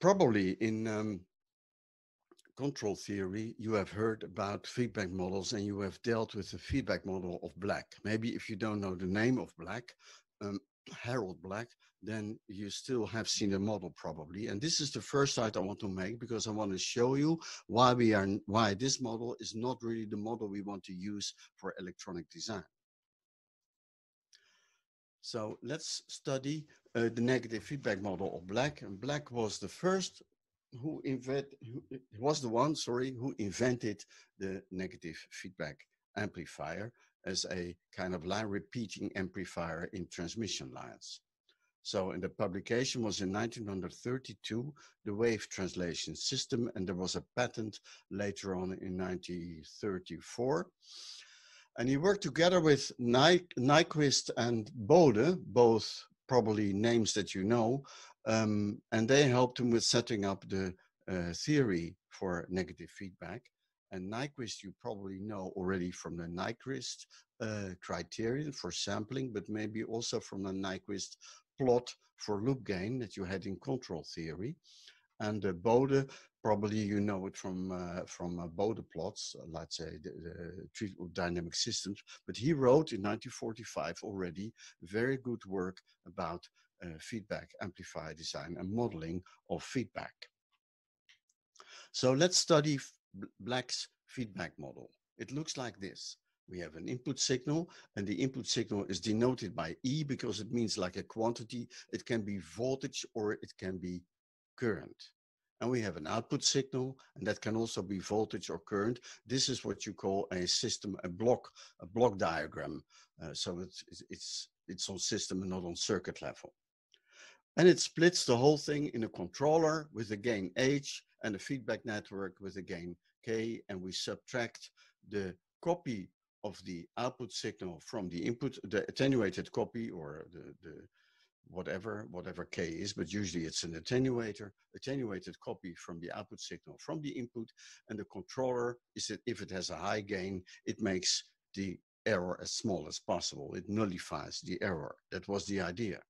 probably in um, control theory, you have heard about feedback models and you have dealt with the feedback model of Black. Maybe if you don't know the name of Black, um, Harold Black, then you still have seen the model probably. And this is the first slide I want to make because I want to show you why we are, why this model is not really the model we want to use for electronic design. So let's study uh, the negative feedback model of Black. And Black was the first who invent, was the one, sorry, who invented the negative feedback amplifier as a kind of line repeating amplifier in transmission lines. So in the publication was in 1932, the wave translation system, and there was a patent later on in 1934. And he worked together with Nyquist and Bode, both probably names that you know, um, and they helped him with setting up the uh, theory for negative feedback. And Nyquist, you probably know already from the Nyquist uh, criterion for sampling, but maybe also from the Nyquist plot for loop gain that you had in control theory. And uh, Bode, probably you know it from uh, from uh, Bode plots, uh, let's say the, the treatment of dynamic systems. But he wrote in 1945 already very good work about uh, feedback amplifier design and modeling of feedback. So let's study Black's feedback model. It looks like this we have an input signal and the input signal is denoted by E because it means like a quantity. It can be voltage or it can be current. And we have an output signal and that can also be voltage or current. This is what you call a system, a block, a block diagram. Uh, so it's, it's, it's on system and not on circuit level. And it splits the whole thing in a controller with a gain H and a feedback network with a gain K. And we subtract the copy of the output signal from the input, the attenuated copy or the, the whatever, whatever K is, but usually it's an attenuator, attenuated copy from the output signal from the input. And the controller is that if it has a high gain, it makes the error as small as possible. It nullifies the error. That was the idea.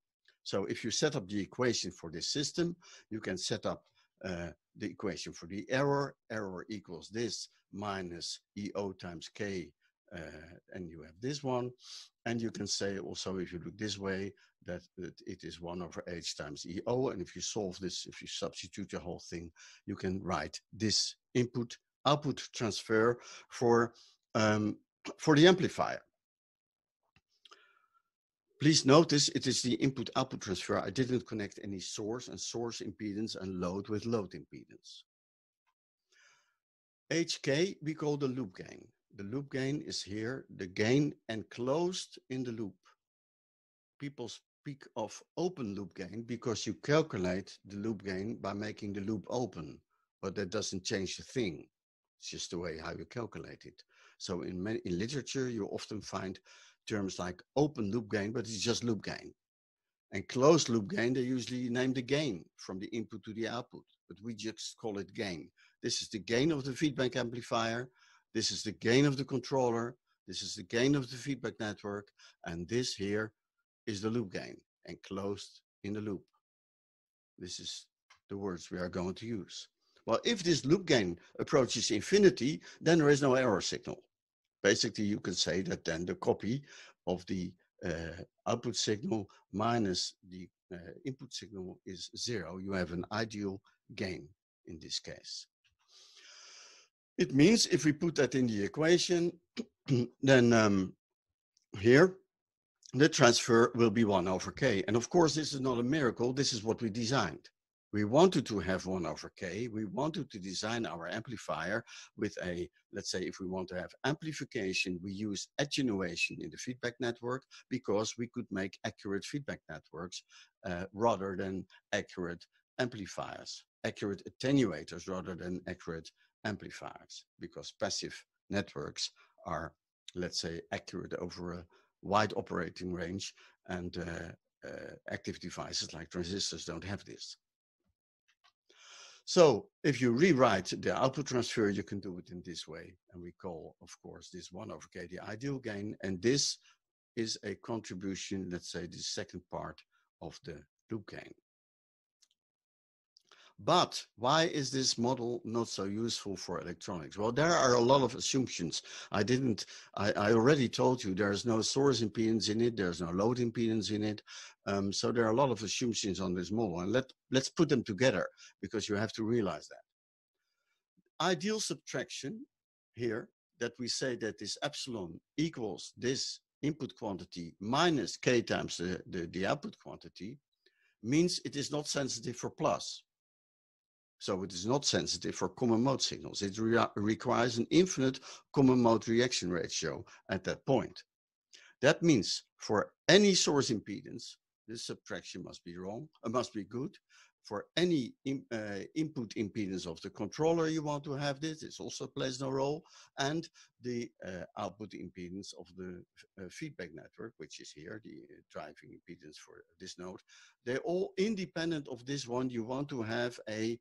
So if you set up the equation for this system, you can set up uh, the equation for the error. Error equals this minus EO times K uh, and you have this one. And you can say also, if you look this way, that, that it is 1 over h times EO. And if you solve this, if you substitute the whole thing, you can write this input output transfer for, um, for the amplifier. Please notice it is the input output transfer. I didn't connect any source and source impedance and load with load impedance. HK we call the loop gain the loop gain is here, the gain enclosed in the loop. People speak of open loop gain because you calculate the loop gain by making the loop open, but that doesn't change the thing. It's just the way how you calculate it. So in, many, in literature, you often find terms like open loop gain, but it's just loop gain. And closed loop gain, they usually name the gain from the input to the output, but we just call it gain. This is the gain of the feedback amplifier this is the gain of the controller. This is the gain of the feedback network. And this here is the loop gain enclosed in the loop. This is the words we are going to use. Well, if this loop gain approaches infinity, then there is no error signal. Basically, you can say that then the copy of the uh, output signal minus the uh, input signal is zero. You have an ideal gain in this case. It means if we put that in the equation, then um, here, the transfer will be 1 over k. And of course, this is not a miracle. This is what we designed. We wanted to have 1 over k. We wanted to design our amplifier with a, let's say, if we want to have amplification, we use attenuation in the feedback network because we could make accurate feedback networks uh, rather than accurate amplifiers, accurate attenuators rather than accurate amplifiers because passive networks are, let's say, accurate over a wide operating range and uh, uh, active devices like transistors don't have this. So if you rewrite the output transfer, you can do it in this way. And we call, of course, this 1 over k the ideal gain. And this is a contribution, let's say, the second part of the loop gain. But why is this model not so useful for electronics? Well, there are a lot of assumptions. I didn't, I, I already told you there's no source impedance in it, there's no load impedance in it. Um, so there are a lot of assumptions on this model and let, let's put them together because you have to realize that. Ideal subtraction here that we say that this epsilon equals this input quantity minus k times the, the, the output quantity means it is not sensitive for plus. So it is not sensitive for common mode signals. It re requires an infinite common mode reaction ratio at that point. That means for any source impedance, this subtraction must be wrong, uh, must be good. For any in, uh, input impedance of the controller you want to have this, it also plays no role. And the uh, output impedance of the uh, feedback network, which is here, the uh, driving impedance for this node, they're all independent of this one. You want to have a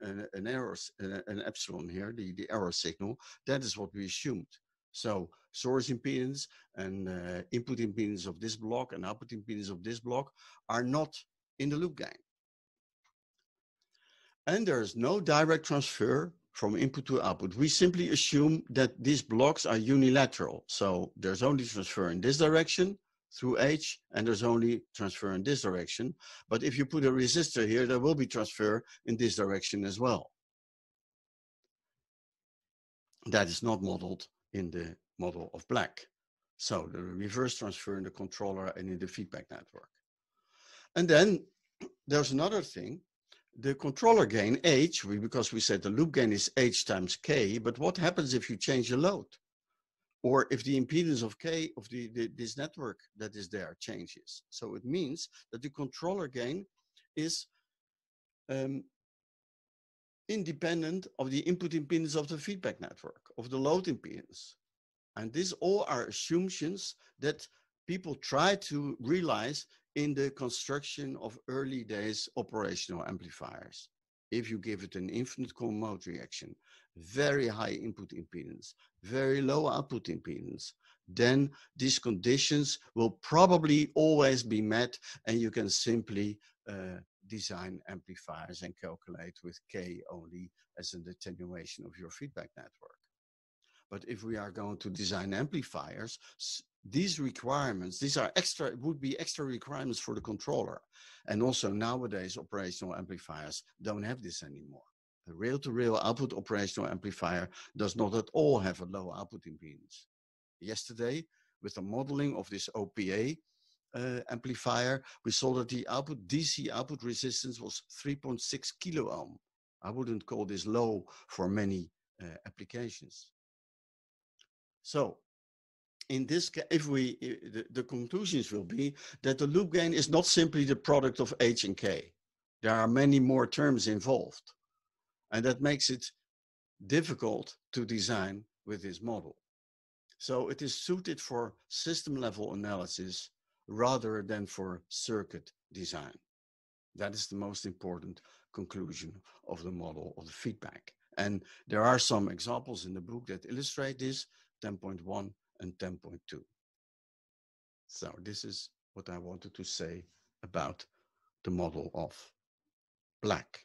an, an error, an epsilon here, the, the error signal, that is what we assumed. So source impedance and uh, input impedance of this block and output impedance of this block are not in the loop gain. And there is no direct transfer from input to output. We simply assume that these blocks are unilateral. So there's only transfer in this direction through H and there's only transfer in this direction. But if you put a resistor here, there will be transfer in this direction as well. That is not modeled in the model of black. So the reverse transfer in the controller and in the feedback network. And then there's another thing, the controller gain H, because we said the loop gain is H times K, but what happens if you change the load? Or if the impedance of K of the, the, this network that is there changes. So it means that the controller gain is um, independent of the input impedance of the feedback network, of the load impedance. And these all are assumptions that people try to realize in the construction of early days operational amplifiers. If you give it an infinite common mode reaction, very high input impedance, very low output impedance, then these conditions will probably always be met and you can simply uh, design amplifiers and calculate with K only as an attenuation of your feedback network. But if we are going to design amplifiers, these requirements, these are extra, would be extra requirements for the controller. And also nowadays, operational amplifiers don't have this anymore. A rail-to-rail output operational amplifier does not at all have a low output impedance. Yesterday, with the modeling of this OPA uh, amplifier, we saw that the output DC output resistance was 3.6 kilo ohm. I wouldn't call this low for many uh, applications. So in this case, if we, the, the conclusions will be that the loop gain is not simply the product of H and K. There are many more terms involved. And that makes it difficult to design with this model. So it is suited for system level analysis rather than for circuit design. That is the most important conclusion of the model of the feedback. And there are some examples in the book that illustrate this, 10.1 and 10.2. So this is what I wanted to say about the model of black.